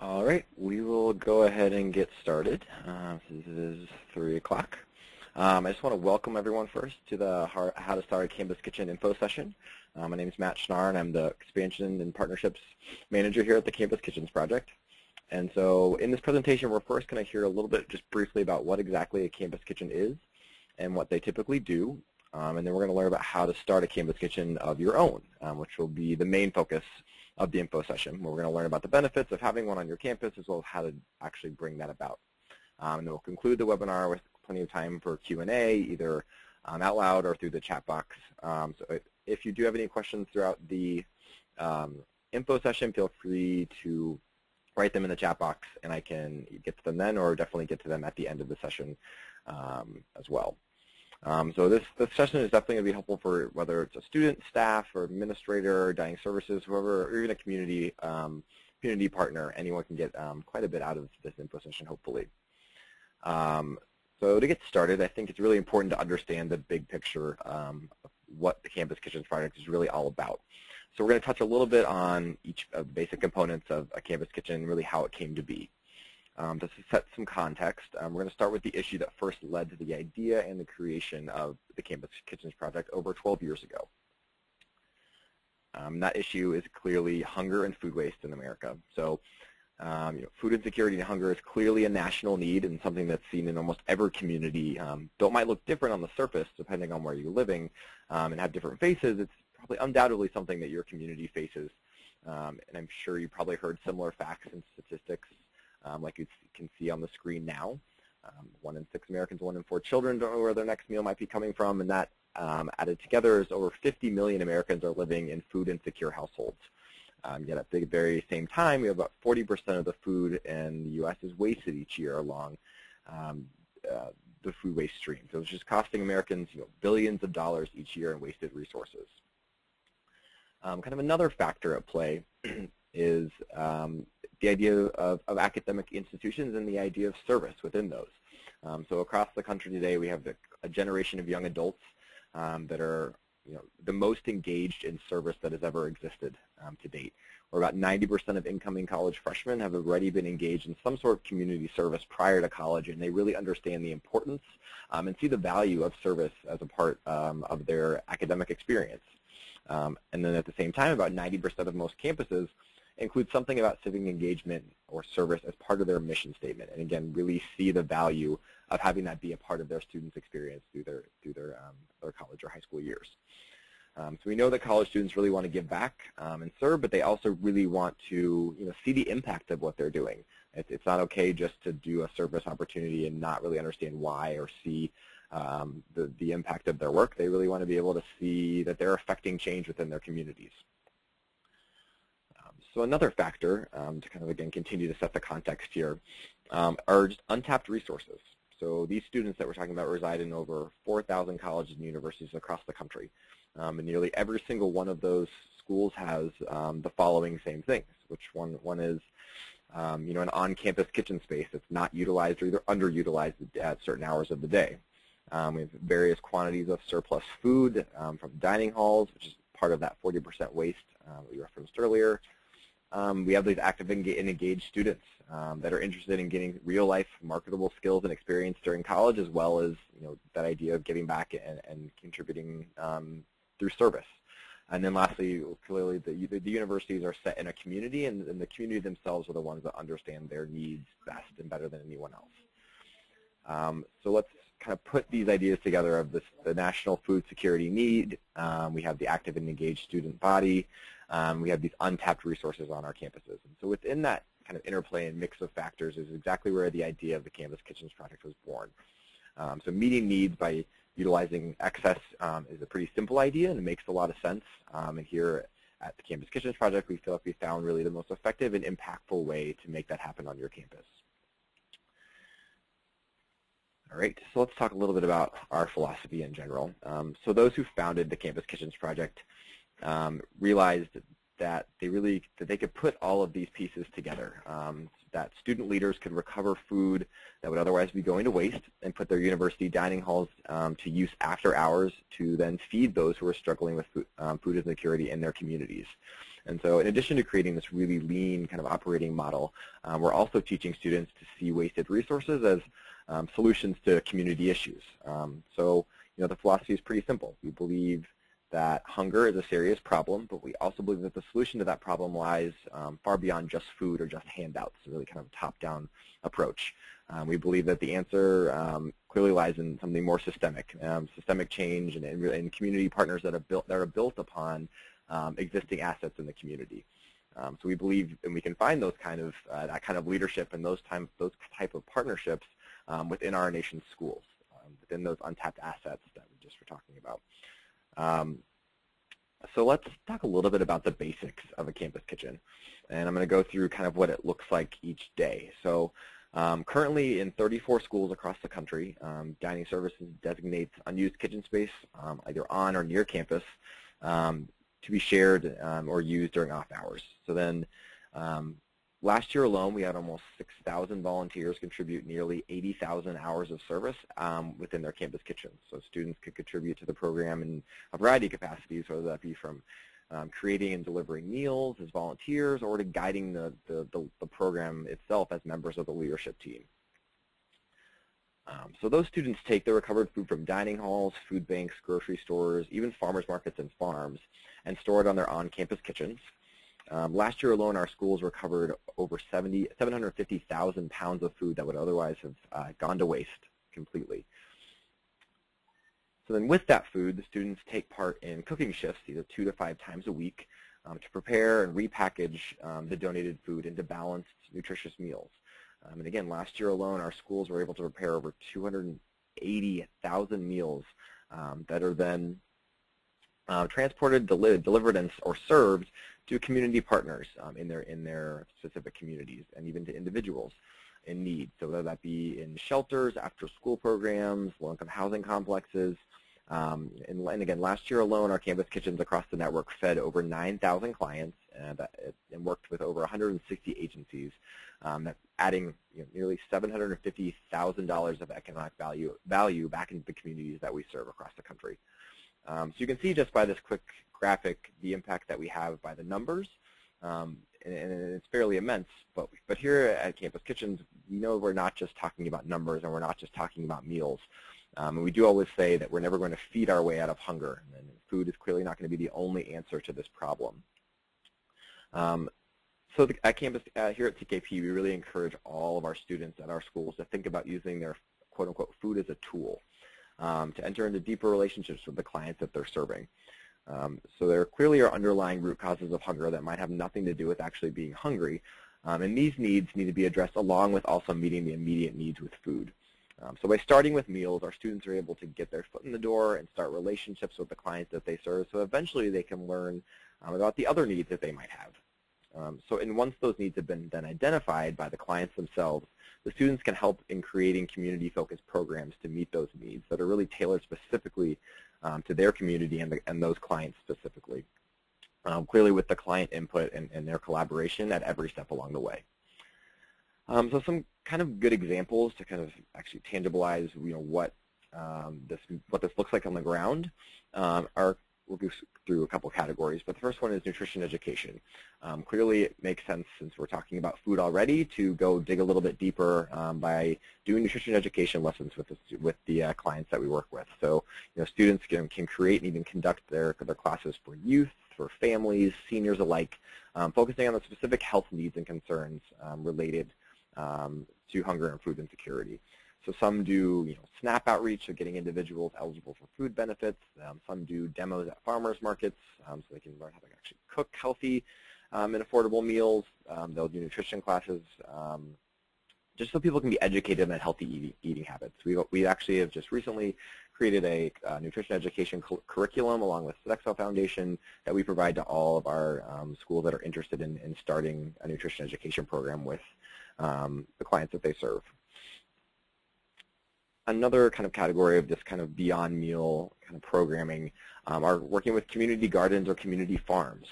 All right, we will go ahead and get started. Uh, this is 3 o'clock. Um, I just want to welcome everyone first to the How to Start a Campus Kitchen info session. Uh, my name is Matt Schnarr, and I'm the Expansion and Partnerships Manager here at the Campus Kitchens Project. And so in this presentation, we're first going to hear a little bit just briefly about what exactly a campus kitchen is and what they typically do. Um, and then we're going to learn about how to start a campus kitchen of your own, um, which will be the main focus of the info session. Where we're going to learn about the benefits of having one on your campus as well as how to actually bring that about. Um, and then we'll conclude the webinar with plenty of time for Q&A, either um, out loud or through the chat box. Um, so if you do have any questions throughout the um, info session, feel free to write them in the chat box and I can get to them then or definitely get to them at the end of the session um, as well. Um, so this, this session is definitely going to be helpful for whether it's a student, staff, or administrator, dining services, whoever, or even a community um, community partner. Anyone can get um, quite a bit out of this info session, hopefully. Um, so to get started, I think it's really important to understand the big picture um, of what the Campus Kitchens project is really all about. So we're going to touch a little bit on each of the basic components of a campus kitchen, really how it came to be. Um, just to set some context, um, we're going to start with the issue that first led to the idea and the creation of the Campus Kitchens Project over 12 years ago. Um, that issue is clearly hunger and food waste in America. So um, you know, food insecurity and hunger is clearly a national need and something that's seen in almost every community. Um, though it might look different on the surface depending on where you're living um, and have different faces, it's probably undoubtedly something that your community faces. and I'm sure you probably heard similar facts and statistics um, like you can see on the screen now. Um, one in six Americans, one in four children don't know where their next meal might be coming from, and that um, added together is over 50 million Americans are living in food insecure households. Um, yet at the very same time, we have about 40% of the food in the U.S. is wasted each year along um, uh, the food waste stream. So it's just costing Americans you know, billions of dollars each year in wasted resources. Um, kind of another factor at play is um, the idea of, of, academic institutions and the idea of service within those. Um, so across the country today, we have the, a generation of young adults um, that are you know, the most engaged in service that has ever existed um, to date. Where about 90% of incoming college freshmen have already been engaged in some sort of community service prior to college, and they really understand the importance um, and see the value of service as a part um, of their academic experience. Um, and then at the same time, about 90% of most campuses include something about civic engagement or service as part of their mission statement. And again, really see the value of having that be a part of their students' experience through their, through their, um, their college or high school years. Um, so we know that college students really want to give back um, and serve, but they also really want to you know, see the impact of what they're doing. It's, it's not okay just to do a service opportunity and not really understand why or see um, the, the impact of their work. They really want to be able to see that they're affecting change within their communities. So another factor, um, to kind of again continue to set the context here, um, are untapped resources. So these students that we're talking about reside in over 4,000 colleges and universities across the country. Um, and nearly every single one of those schools has um, the following same things, which one, one is um, you know, an on-campus kitchen space that's not utilized or either underutilized at certain hours of the day. Um, we have various quantities of surplus food from dining halls, which is part of that 40% waste uh, we referenced earlier. Um, we have these active and engaged students um, that are interested in getting real-life marketable skills and experience during college, as well as you know that idea of giving back and, and contributing um, through service. And then lastly, clearly the, the, universities are set in a community, and, and, the community themselves are the ones that understand their needs best and better than anyone else. Um, so let's kind of put these ideas together of this, the national food security need. Um, we have the active and engaged student body um, we have these untapped resources on our campuses. And so within that kind of interplay and mix of factors is exactly where the idea of the Campus Kitchens project was born. Um, so meeting needs by utilizing excess um, is a pretty simple idea and it makes a lot of sense. Um, and here at the Campus Kitchens project, we feel like we found really the most effective and impactful way to make that happen on your campus. All right, so let's talk a little bit about our philosophy in general. Um, so those who founded the Campus Kitchens project um, realized that they really that they could put all of these pieces together. Um, that student leaders could recover food that would otherwise be going to waste and put their university dining halls um, to use after hours to then feed those who are struggling with food, um, food insecurity in their communities. And so in addition to creating this really lean kind of operating model, um, we're also teaching students to see wasted resources as um, solutions to community issues. Um, so you know, the philosophy is pretty simple. We believe that hunger is a serious problem, but we also believe that the solution to that problem lies um, far beyond just food or just handouts, a really kind of top-down approach. Um, we believe that the answer um, clearly lies in something more systemic, um, systemic change and, and, community partners that are built that are built upon um, existing assets in the community. Um, so we believe, and we can find those kind of uh, that kind of leadership and those time those type of partnerships within our nation's schools, within those untapped assets that we just were talking about. Um, so let's talk a little bit about the basics of a campus kitchen. And I'm going to go through kind of what it looks like each day. So um, currently in 34 schools across the country, um, Dining Services designates unused kitchen space um, either on or near campus um, to be shared um, or used during off hours. So then um, Last year alone, we had almost 6,000 volunteers contribute nearly 80,000 hours of service um, within their campus kitchens. So students could contribute to the program in a variety of capacities, whether that be from um, creating and delivering meals as volunteers or to guiding the, the, the, the program itself as members of the leadership team. Um, so those students take the recovered food from dining halls, food banks, grocery stores, even farmers markets and farms, and store it on their on-campus kitchens. Um, last year alone, our schools recovered over 70, 750,000 pounds of food that would otherwise have uh, gone to waste completely. So then with that food, the students take part in cooking shifts, either two to five times a week, um, to prepare and repackage um, the donated food into balanced, nutritious meals. Um, and again, last year alone, our schools were able to prepare over 280,000 meals um, that are then uh, transported, deli delivered, and, or served to community partners um, in their in their specific communities, and even to individuals in need. So whether that be in shelters, after-school programs, low-income housing complexes. Um, and, and, again, last year alone, our campus kitchens across the network fed over 9,000 clients and, and, worked with over 160 agencies, um, adding you know, nearly $750,000 of economic value, value back into the communities that we serve across the country. Um, so you can see just by this quick graphic the impact that we have by the numbers, um, and, and, it's fairly immense. But, but here at Campus Kitchens, we know we're not just talking about numbers and we're not just talking about meals. Um, and we do always say that we're never going to feed our way out of hunger, and food is clearly not going to be the only answer to this problem. Um, so the, at campus, uh, here at CKP, we really encourage all of our students at our schools to think about using their quote-unquote food as a tool um, to enter into deeper relationships with the clients that they're serving. Um, so there clearly are underlying root causes of hunger that might have nothing to do with actually being hungry. Um, and these needs need to be addressed along with also meeting the immediate needs with food. Um, so by starting with meals, our students are able to get their foot in the door and start relationships with the clients that they serve. So eventually they can learn um, about the other needs that they might have. Um, so and once those needs have been then identified by the clients themselves, the students can help in creating community-focused programs to meet those needs that are really tailored specifically um, to their community and, the, and, those clients specifically. Um, clearly with the client input and, and, their collaboration at every step along the way. Um, so some kind of good examples to kind of actually tangibilize you know, what, um, this, what this looks like on the ground um, are we'll go through a couple categories, but the first one is nutrition education. Um, clearly, it makes sense since we're talking about food already to go dig a little bit deeper um, by doing nutrition education lessons with the, with the uh, clients that we work with. So, you know, students can, can create and even conduct their, their classes for youth, for families, seniors alike, um, focusing on the specific health needs and concerns um, related um, to hunger and food insecurity. So some do you know, SNAP outreach, so getting individuals eligible for food benefits. Um, some do demos at farmers markets, um, so they can learn how to actually cook healthy um, and affordable meals. Um, they'll do nutrition classes, um, just so people can be educated on healthy eating, habits. We, we actually have just recently created a uh, nutrition education curriculum along with Sodexo Foundation that we provide to all of our um, schools that are interested in, in, starting a nutrition education program with the clients that they serve another kind of category of this kind of beyond meal kind of programming um, are working with community gardens or community farms.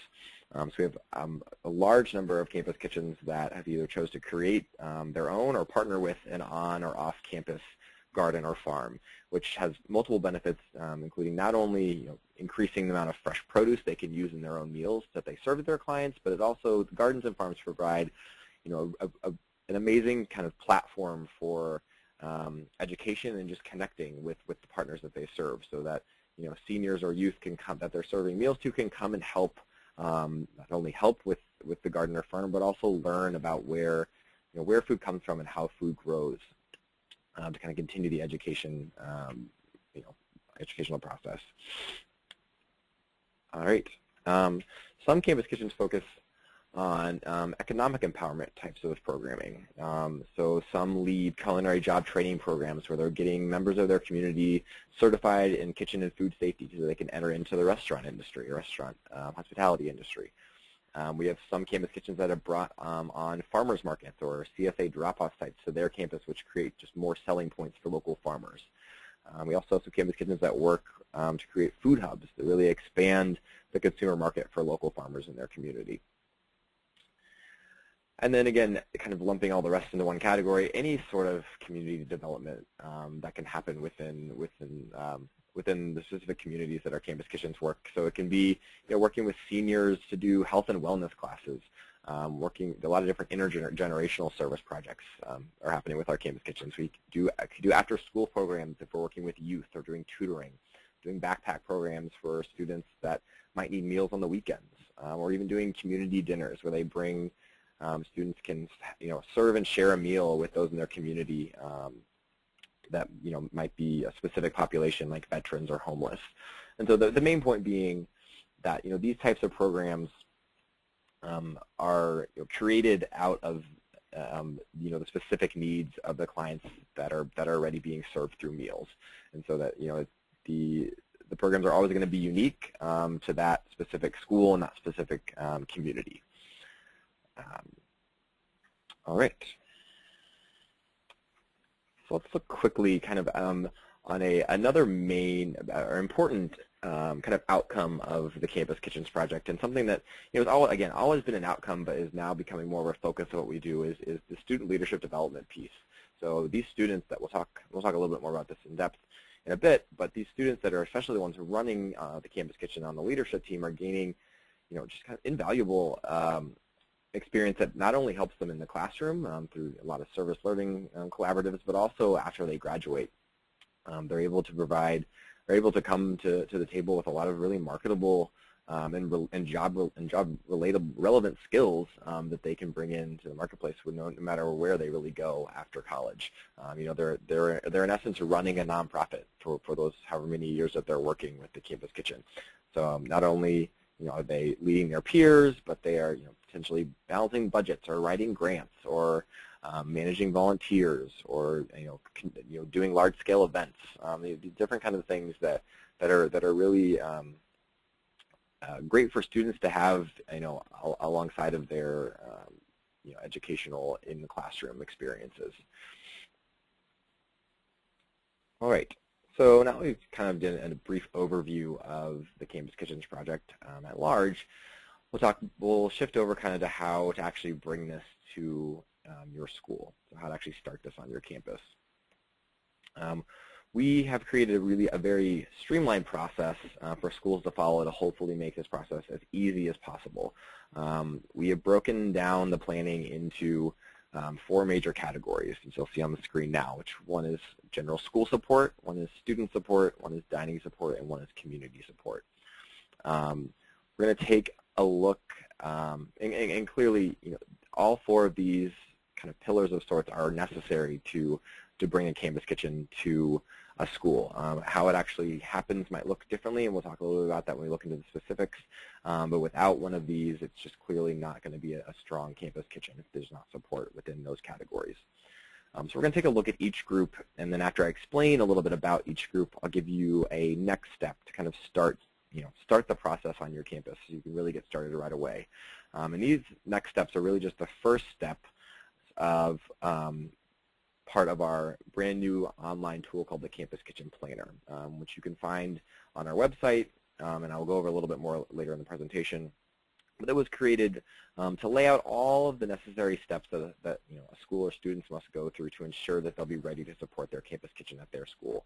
Um, so we have um, a large number of campus kitchens that have either chose to create um, their own or partner with an on or off campus garden or farm, which has multiple benefits, um, including not only you know, increasing the amount of fresh produce they can use in their own meals that they serve to their clients, but it also, gardens and farms provide you know, a, a, an amazing kind of platform for um, education and just connecting with, with the partners that they serve so that you know, seniors or youth can come, that they're serving meals to can come and help, um, not only help with, with the garden or farm, but also learn about where, you know, where food comes from and how food grows um, to kind of continue the education, um, you know, educational process. All right. Um, some campus kitchens focus on um, economic empowerment types of programming. Um, so some lead culinary job training programs where they're getting members of their community certified in kitchen and food safety so they can enter into the restaurant industry, restaurant um, hospitality industry. Um, we have some campus kitchens that have brought um, on farmers markets or CSA drop-off sites to their campus which create just more selling points for local farmers. Um, we also have some campus kitchens that work to create food hubs that really expand the consumer market for local farmers in their community. And then again, kind of lumping all the rest into one category, any sort of community development um, that can happen within within um, within the specific communities that our campus kitchens work. So it can be you know, working with seniors to do health and wellness classes, um, working a lot of different intergenerational service projects um, are happening with our campus kitchens. We do do after school programs if we're working with youth or doing tutoring, doing backpack programs for students that might need meals on the weekends, um, or even doing community dinners where they bring um, students can, you know, serve and share a meal with those in their community um, that, you know, might be a specific population like veterans or homeless. And so the, the main point being that, you know, these types of programs um, are you know, created out of um, you know the specific needs of the clients that are that are already being served through meals, and so that you know the the programs are always going to be unique um, to that specific school and that specific um, community. Um, all right. So let's look quickly kind of um, on a another main uh, or important um, kind of outcome of the Campus Kitchens project and something that you know, all, again always been an outcome but is now becoming more of a focus of what we do is, is the student leadership development piece. So these students that we'll talk, we'll talk a little bit more about this in depth in a bit, but these students that are especially the ones running uh, the Campus Kitchen on the leadership team are gaining you know, just kind of invaluable um, experience that not only helps them in the classroom um, through a lot of service learning um, collaboratives, but also after they graduate. Um, they're able to provide, they're able to come to, to the table with a lot of really marketable um, and, and job and job related relevant skills um, that they can bring into the marketplace no, no, matter where they really go after college. You know, they're they're they're in essence running a nonprofit for for those however many years that they're working with the campus kitchen. So not only you know, are they leading their peers, but they are you know, potentially balancing budgets or writing grants or um, managing volunteers or you know, you know doing large-scale events. Um, different kinds of things that that are that are really um, uh, great for students to have you know al alongside of their um, you know educational in the classroom experiences. All right. So now we've kind of done a brief overview of the Campus Kitchens project um, at large. We'll talk. We'll shift over kind of to how to actually bring this to um, your school. So how to actually start this on your campus. Um, we have created a really a very streamlined process uh, for schools to follow to hopefully make this process as easy as possible. Um, we have broken down the planning into um, four major categories, as you'll see on the screen now, which one is general school support, one is student support, one is dining support, and one is community support. Um, we're going to take a look, um, and, and, and, clearly, you know, all four of these kind of pillars of sorts are necessary to to bring a campus kitchen to a school. Um, how it actually happens might look differently, and we'll talk a little bit about that when we look into the specifics. Um, but without one of these, it's just clearly not going to be a, a, strong campus kitchen if there's not support within those categories. Um, so we're going to take a look at each group, and then after I explain a little bit about each group, I'll give you a next step to kind of start, you know, start the process on your campus so you can really get started right away. Um, and these next steps are really just the first step of um, part of our brand new online tool called the Campus Kitchen Planner, um, which you can find on our website, um, and I will go over a little bit more later in the presentation. that was created um, to lay out all of the necessary steps that, that you know, a school or students must go through to ensure that they'll be ready to support their campus kitchen at their school.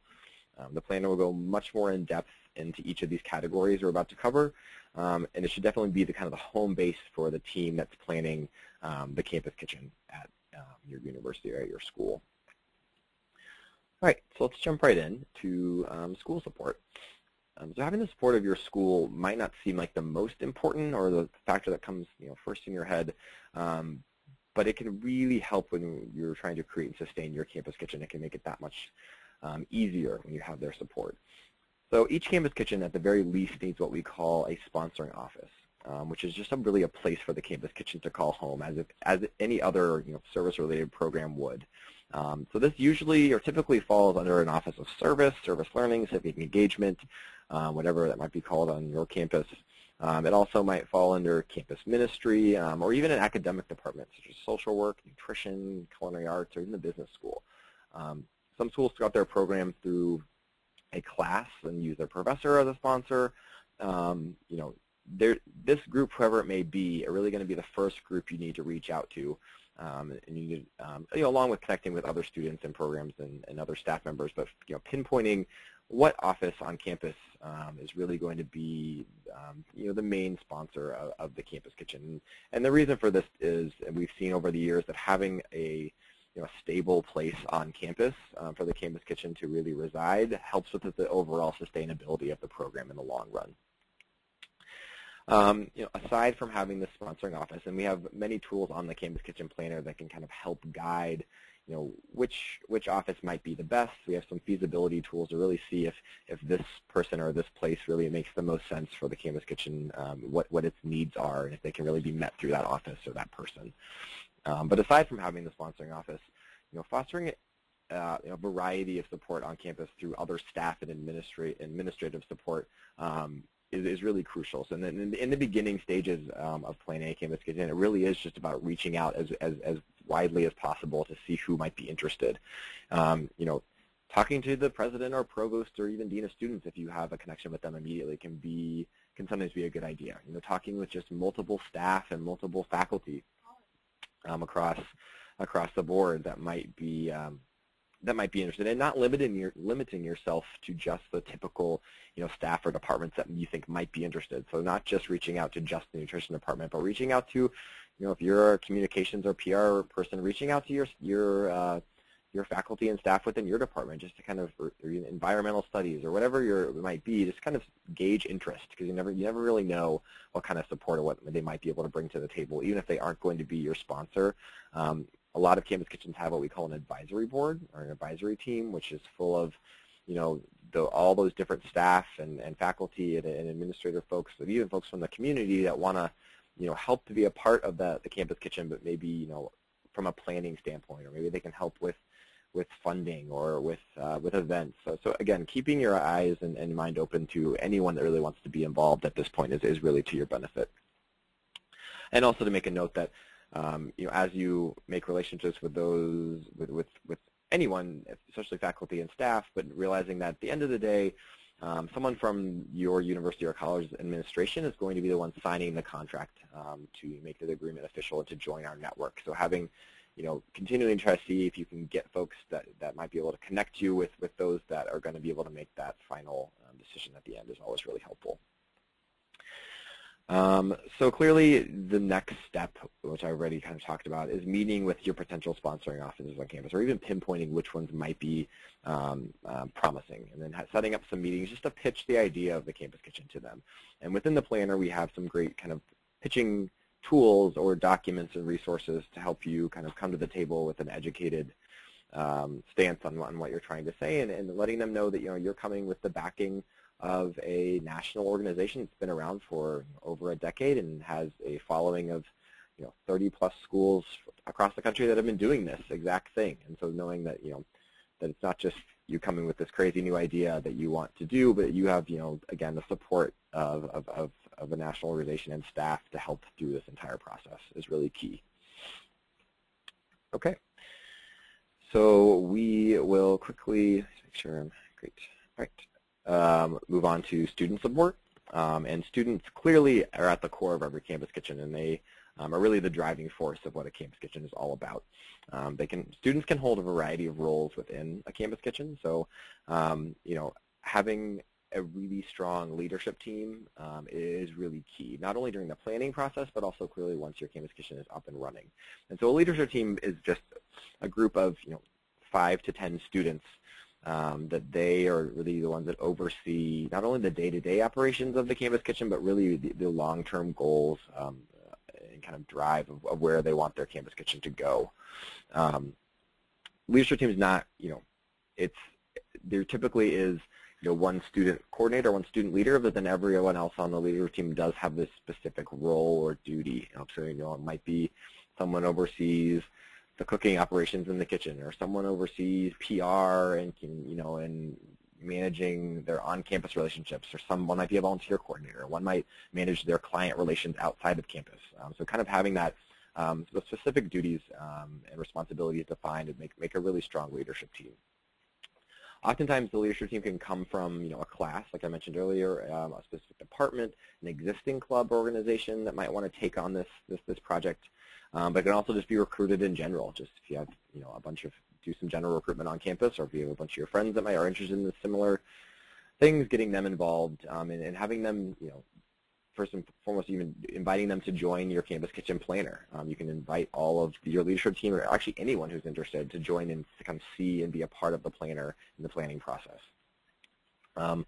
Um, the planner will go much more in depth into each of these categories we're about to cover, um, and it should definitely be the kind of the home base for the team that's planning um, the campus kitchen at your university or at your school. All right, so let's jump right in to um, school support. Um, so having the support of your school might not seem like the most important or the factor that comes you know, first in your head, um, but it can really help when you're trying to create and sustain your campus kitchen. It can make it that much um, easier when you have their support. So each campus kitchen at the very least needs what we call a sponsoring office, um, which is just a, really a place for the campus kitchen to call home as, if, as any other you know, service-related program would. Um, so this usually or typically falls under an office of service, service learning, civic engagement, uh, whatever that might be called on your campus. Um, it also might fall under campus ministry um, or even an academic department such as social work, nutrition, culinary arts, or even the business school. Um, some schools start their program through a class and use their professor as a sponsor. Um, you know, this group, whoever it may be, are really going to be the first group you need to reach out to um, and you, need, um, you know, along with connecting with other students and programs and, and, other staff members, but you know, pinpointing what office on campus um, is really going to be, um, you know, the main sponsor of, of, the campus kitchen. And the reason for this is, and we've seen over the years that having a you know, stable place on campus um, for the campus kitchen to really reside helps with the overall sustainability of the program in the long run. Um, you know, aside from having the sponsoring office, and we have many tools on the Campus Kitchen Planner that can kind of help guide, you know, which which office might be the best. We have some feasibility tools to really see if if this person or this place really makes the most sense for the Campus Kitchen, um, what what its needs are, and if they can really be met through that office or that person. Um, but aside from having the sponsoring office, you know, fostering uh, a variety of support on campus through other staff and administrative support um, is, is really crucial. So in the, in the, beginning stages um, of Plan A Campus Kitchen, it really is just about reaching out as, as, as widely as possible to see who might be interested. Um, you know, talking to the president or provost or even dean of students if you have a connection with them immediately can be can sometimes be a good idea. You know, talking with just multiple staff and multiple faculty um, across across the board that might be um, that might be interested, and not limiting your limiting yourself to just the typical, you know, staff or departments that you think might be interested. So not just reaching out to just the nutrition department, but reaching out to, you know, if you're a communications or PR person, reaching out to your your uh, your faculty and staff within your department just to kind of or, or environmental studies or whatever your it might be, just kind of gauge interest because you never you never really know what kind of support or what they might be able to bring to the table, even if they aren't going to be your sponsor. Um, a lot of campus kitchens have what we call an advisory board or an advisory team, which is full of, you know, the, all those different staff and, and faculty and, and administrative folks, but even folks from the community that want to, you know, help to be a part of the, the campus kitchen, but maybe, you know, from a planning standpoint, or maybe they can help with with funding or with uh, with events. So, so again, keeping your eyes and, and mind open to anyone that really wants to be involved at this point is, is really to your benefit. And also to make a note that um, you know, as you make relationships with those, with, with, with anyone, especially faculty and staff, but realizing that at the end of the day, um, someone from your university or college administration is going to be the one signing the contract um, to make the agreement official and to join our network. So having, you know, continuing to try to see if you can get folks that, that might be able to connect you with, with those that are going to be able to make that final um, decision at the end is always really helpful. Um, so clearly the next step, which I already kind of talked about, is meeting with your potential sponsoring offices on campus or even pinpointing which ones might be um, um, promising and then setting up some meetings just to pitch the idea of the campus kitchen to them. And within the planner we have some great kind of pitching tools or documents and resources to help you kind of come to the table with an educated um, stance on, on, what you're trying to say and, and letting them know that you know you're coming with the backing of a national organization that's been around for over a decade and has a following of you know 30 plus schools across the country that have been doing this exact thing. And so knowing that you know that it's not just you coming with this crazy new idea that you want to do, but you have you know again the support of of, of, of a national organization and staff to help through this entire process is really key. Okay. So we will quickly make sure I'm great. All right um, move on to student support. Um, and students clearly are at the core of every campus kitchen, and they um, are really the driving force of what a campus kitchen is all about. Um, they can students can hold a variety of roles within a campus kitchen. So, um, you know, having a really strong leadership team um, is really key, not only during the planning process, but also clearly once your campus kitchen is up and running. And so a leadership team is just a group of, you know, five to 10 students um, that they are really the ones that oversee not only the day-to-day -day operations of the campus kitchen, but really the, the long-term goals um, and kind of drive of, of, where they want their campus kitchen to go. Um, leadership team is not, you know, it's there typically is you know, one student coordinator, one student leader, but then everyone else on the leadership team does have this specific role or duty. So, you know, it might be someone oversees the cooking operations in the kitchen, or someone oversees PR and can, you know, and managing their on-campus relationships, or someone might be a volunteer coordinator. One might manage their client relations outside of campus. Um, so kind of having that um, the specific duties um, and responsibilities defined and make, make a really strong leadership team. Oftentimes, the leadership team can come from, you know, a class, like I mentioned earlier, um, a specific department, an existing club organization that might want to take on this this, this project. Um, but it can also just be recruited in general. Just if you have, you know, a bunch of do some general recruitment on campus, or if you have a bunch of your friends that might are interested in similar things, getting them involved um, and, and having them, you know, first and foremost, even inviting them to join your Campus Kitchen Planner. Um, you can invite all of your leadership team, or actually anyone who's interested, to join and to come see and be a part of the planner in the planning process. Um,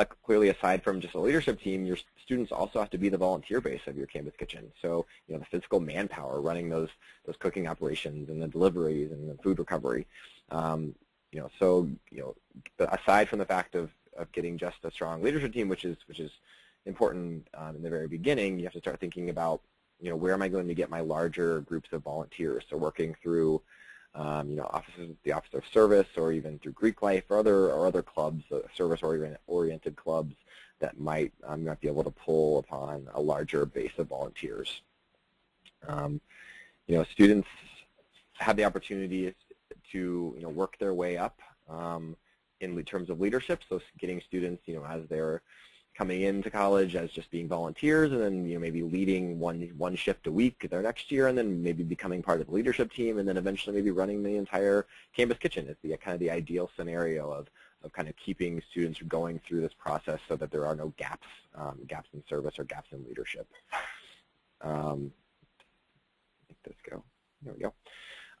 uh, clearly, aside from just a leadership team, your students also have to be the volunteer base of your Campus Kitchen. So, you know, the physical manpower running those those cooking operations and the deliveries and the food recovery. Um, you know, so you know, aside from the fact of of getting just a strong leadership team, which is which is important um, in the very beginning, you have to start thinking about, you know, where am I going to get my larger groups of volunteers? So working through, um, you know, offices, the Office of Service, or even through Greek Life or other or other clubs, uh, service-oriented clubs that might um, might be able to pull upon a larger base of volunteers. Um, you know, students have the opportunity to you know work their way up um, in terms of leadership. So getting students, you know, as they're coming into college as just being volunteers and then you know maybe leading one one shift a week their next year and then maybe becoming part of the leadership team and then eventually maybe running the entire campus kitchen is the kind of the ideal scenario of of kind of keeping students going through this process so that there are no gaps um, gaps in service or gaps in leadership. Um, let this go. There we go.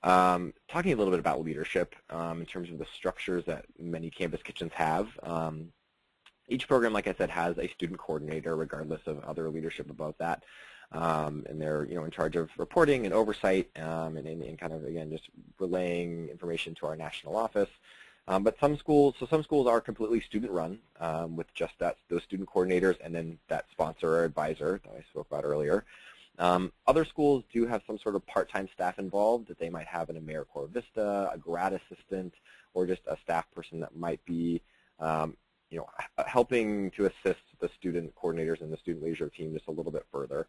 Um, talking a little bit about leadership um, in terms of the structures that many campus kitchens have. Um, each program, like I said, has a student coordinator, regardless of other leadership above that. Um, and they're you know in charge of reporting and oversight um, and, and, kind of again just relaying information to our national office. Um, but some schools, so some schools are completely student-run um, with just that those student coordinators and then that sponsor or advisor that I spoke about earlier. Um, other schools do have some sort of part-time staff involved that they might have an AmeriCorps Vista, a grad assistant, or just a staff person that might be um, you know, helping to assist the student coordinators and the student leadership team just a little bit further.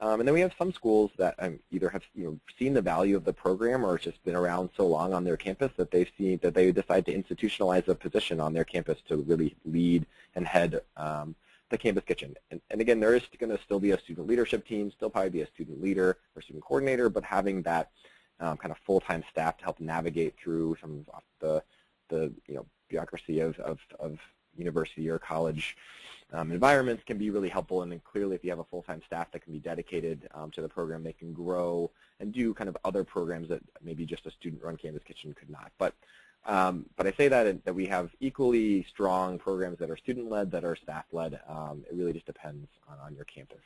Um, and then we have some schools that um, either have you know seen the value of the program or it's just been around so long on their campus that they've seen that they decide to institutionalize a position on their campus to really lead and head um, the campus kitchen. And, and again, there is going to still be a student leadership team, still probably be a student leader or student coordinator, but having that um, kind of full-time staff to help navigate through some of the the you know bureaucracy of, of, of university or college um, environments can be really helpful. And then clearly, if you have a full-time staff that can be dedicated um, to the program, they can grow and do kind of other programs that maybe just a student-run Campus kitchen could not. But um, but I say that that we have equally strong programs that are student-led, that are staff-led. Um, it really just depends on, on your campus.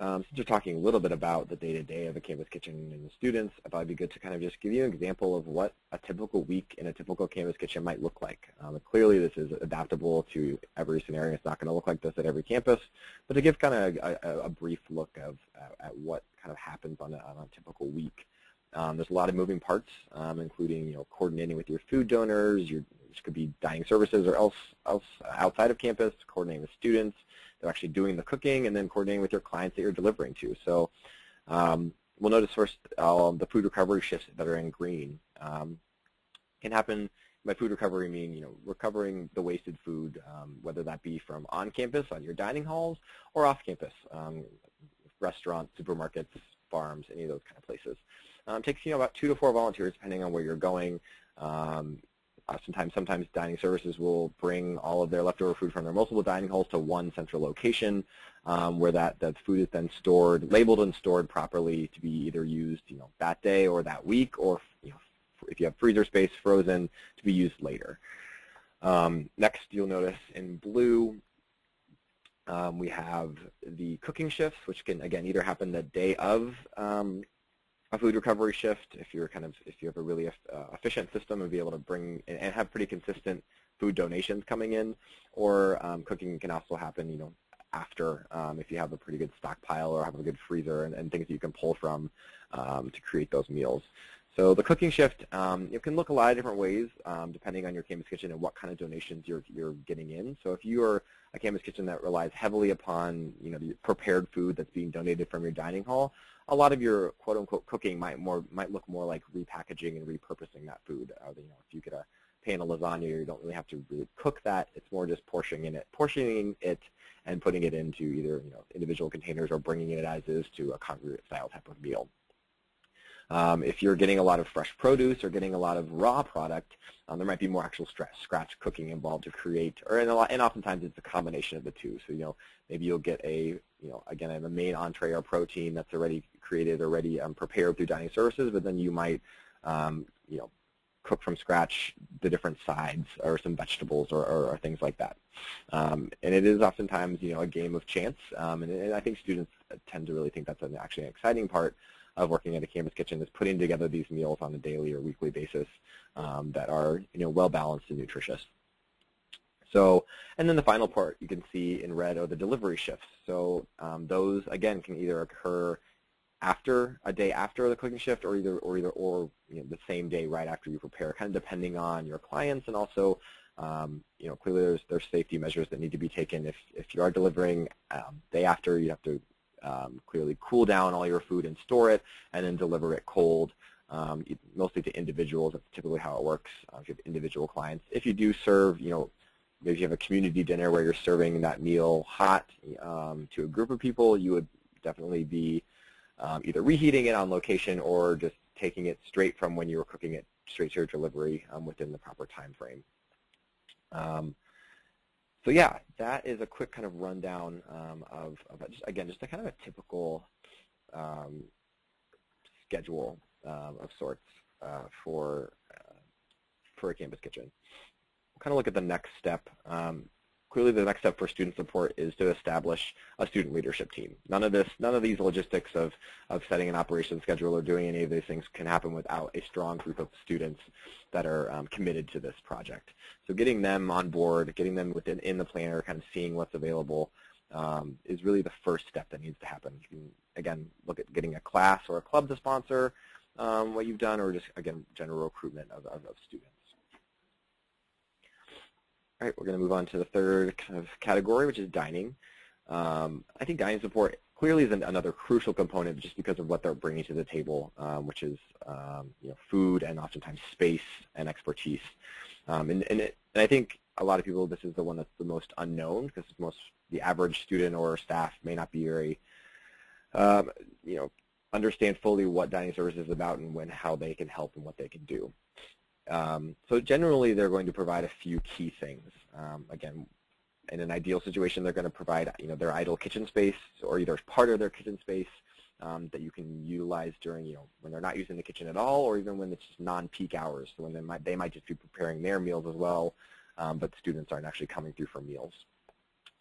Um, since we're talking a little bit about the day-to-day of a campus kitchen and the students, I thought it'd be good to kind of just give you an example of what a typical week in a typical campus kitchen might look like. Um, clearly, this is adaptable to every scenario. It's not going to look like this at every campus, but to give kind of a, a, brief look of uh, at what kind of happens on a, on a typical week. Um, there's a lot of moving parts, um, including you know coordinating with your food donors. Your this could be dining services or else else outside of campus, coordinating with students, they're actually doing the cooking and then coordinating with your clients that you're delivering to. So um, we'll notice first uh, the food recovery shifts that are in green um, can happen by food recovery, mean you know recovering the wasted food, um, whether that be from on campus on your dining halls or off campus, um, restaurants, supermarkets, farms, any of those kind of places. Um, takes you know about two to four volunteers depending on where you're going. Sometimes, sometimes dining services will bring all of their leftover food from their multiple dining halls to one central location um, where that, that food is then stored, labeled and stored properly to be either used you know, that day or that week or you know, if you have freezer space, frozen to be used later. Um, next, you'll notice in blue, um, we have the cooking shifts, which can, again, either happen the day of um, a food recovery shift if you're kind of if you have a really uh, efficient system and be able to bring and have pretty consistent food donations coming in, or um, cooking can also happen, you know, after um, if you have a pretty good stockpile or have a good freezer and, and things that you can pull from um, to create those meals. So the cooking shift, um, it can look a lot of different ways um, depending on your campus kitchen and what kind of donations you're, you're getting in. So if you are a campus kitchen that relies heavily upon you know, the prepared food that's being donated from your dining hall, a lot of your quote-unquote cooking might more might look more like repackaging and repurposing that food. Uh, you know, if you get a pan of lasagna, you don't really have to really cook that. It's more just portioning it, portioning it, and putting it into either you know individual containers or bringing it as is to a congregate style type of meal. Um, if you're getting a lot of fresh produce or getting a lot of raw product, um, there might be more actual scratch cooking involved to create, or and, lot, and oftentimes it's a combination of the two. So you know maybe you'll get a you know again a main entree or protein that's already created, already um, prepared through dining services, but then you might um, you know cook from scratch the different sides or some vegetables or, or, or things like that. Um, and it is oftentimes you know a game of chance, um, and, and, I think students tend to really think that's an, actually an exciting part of working at a campus kitchen is putting together these meals on a daily or weekly basis um, that are you know well balanced and nutritious. So, and then the final part you can see in red are the delivery shifts. So um, those again can either occur after a day after the cooking shift or either or either or you know, the same day right after you prepare, kind of depending on your clients and also um, you know clearly there's there's safety measures that need to be taken if if you are delivering um, day after you have to um, clearly cool down all your food and store it, and then deliver it cold, um, mostly to individuals. That's typically how it works uh, if you have individual clients. If you do serve, you know, maybe you have a community dinner where you're serving that meal hot um, to a group of people, you would definitely be um, either reheating it on location or just taking it straight from when you were cooking it straight to your delivery um, within the proper time frame. Um, so yeah, that is a quick kind of rundown um, of, of just, again, just a kind of a typical um, schedule um, of sorts uh, for uh, for a campus kitchen. We'll kind of look at the next step. Clearly the next step for student support is to establish a student leadership team. None of this, none of these logistics of, of setting an operation schedule or doing any of these things can happen without a strong group of students that are um, committed to this project. So getting them on board, getting them within in the planner, kind of seeing what's available um, is really the first step that needs to happen. You can, again, look at getting a class or a club to sponsor um, what you've done or just, again, general recruitment of, of, of students. All right, we're going to move on to the third kind of category, which is dining. Um, I think dining support clearly is an, another crucial component just because of what they're bringing to the table, um, which is um, you know, food and oftentimes space and expertise. Um, and, and, it, and, I think a lot of people, this is the one that's the most unknown because most the average student or staff may not be very, um, you know, understand fully what dining service is about and when how they can help and what they can do. Um, so generally, they're going to provide a few key things. Um, again, in an ideal situation, they're going to provide you know their idle kitchen space or either part of their kitchen space um, that you can utilize during you know when they're not using the kitchen at all, or even when it's just non-peak hours. So when they might they might just be preparing their meals as well, um, but students aren't actually coming through for meals.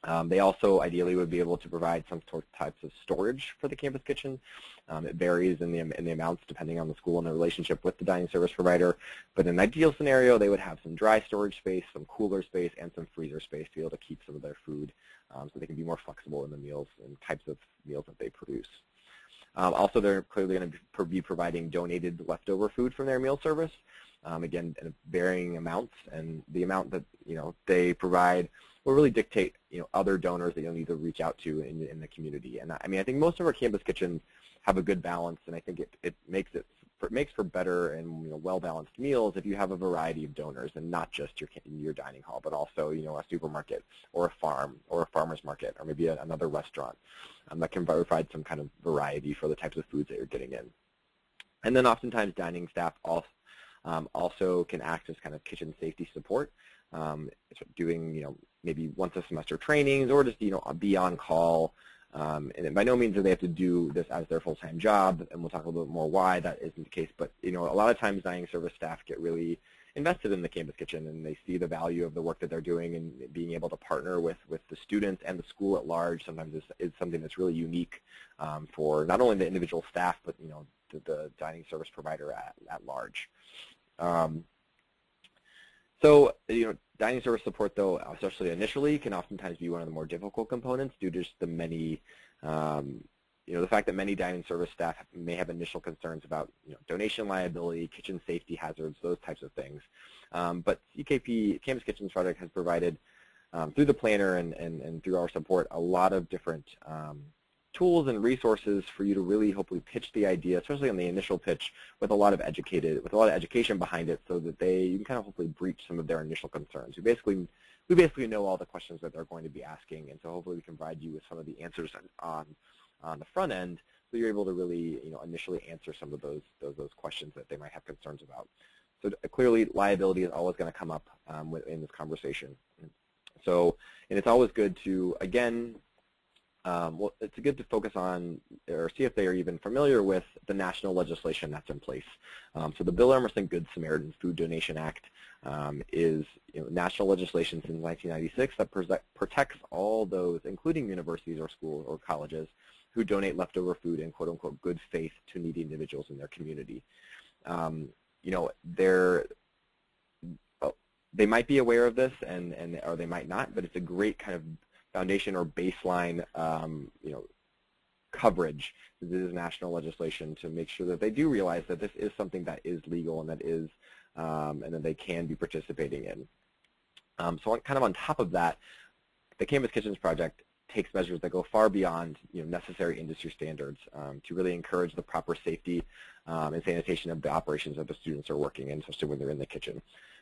Um, they also ideally would be able to provide some sort of types of storage for the campus kitchen. Um, it varies in the, in the amounts depending on the school and the relationship with the dining service provider. But in an ideal scenario, they would have some dry storage space, some cooler space, and some freezer space to be able to keep some of their food um, so they can be more flexible in the meals and types of meals that they produce. Um, also, they're clearly going to be providing donated leftover food from their meal service. Um, again, in varying amounts, and the amount that you know they provide will really dictate you know other donors that you'll need to reach out to in, in the community. And I mean, I think most of our campus kitchens have a good balance, and I think it, it makes it for, makes for better and you know, well-balanced meals if you have a variety of donors and not just your your dining hall, but also you know a supermarket or a farm or a farmer's market or maybe a, another restaurant um, that can provide some kind of variety for the types of foods that you're getting in. And then oftentimes dining staff also, um, also can act as kind of kitchen safety support, um, doing you know maybe once a semester trainings or just you know be on call um, and by no means do they have to do this as their full-time job, and we'll talk a little bit more why that isn't the case. But you know, a lot of times dining service staff get really invested in the campus kitchen, and they see the value of the work that they're doing, and being able to partner with with the students and the school at large. Sometimes is, is something that's really unique um, for not only the individual staff, but you know, the, the dining service provider at at large. Um, so, you know, dining service support, though, especially initially, can oftentimes be one of the more difficult components due to just the many, um, you know, the fact that many dining service staff may have initial concerns about, you know, donation liability, kitchen safety hazards, those types of things. Um, but CKP Campus Kitchens Project has provided, um, through the planner and, and, and through our support, a lot of different um, tools and resources for you to really hopefully pitch the idea, especially on the initial pitch, with a lot of educated, with a lot of education behind it, so that they you can kind of hopefully breach some of their initial concerns. We basically we basically know all the questions that they're going to be asking, and so hopefully we can provide you with some of the answers on on the front end, so you're able to really you know initially answer some of those those those questions that they might have concerns about. So clearly, liability is always going to come up um, in this conversation. So, and it's always good to, again, um, well, it's good to focus on or see if they are even familiar with the national legislation that's in place. Um, so the Bill Emerson Good Samaritan Food Donation Act um, is you know, national legislation since 1996 that protects all those, including universities or schools or colleges, who donate leftover food in quote-unquote good faith to needy individuals in their community. Um, you know, oh, they might be aware of this and, and or they might not, but it's a great kind of foundation or baseline, um, you know, coverage. This is national legislation to make sure that they do realize that this is something that is legal and that is, um, and that they can be participating in. Um, so on, kind of on top of that, the Campus Kitchens Project takes measures that go far beyond you know, necessary industry standards um, to really encourage the proper safety um, and sanitation of the operations that the students are working in, especially when they're in the kitchen.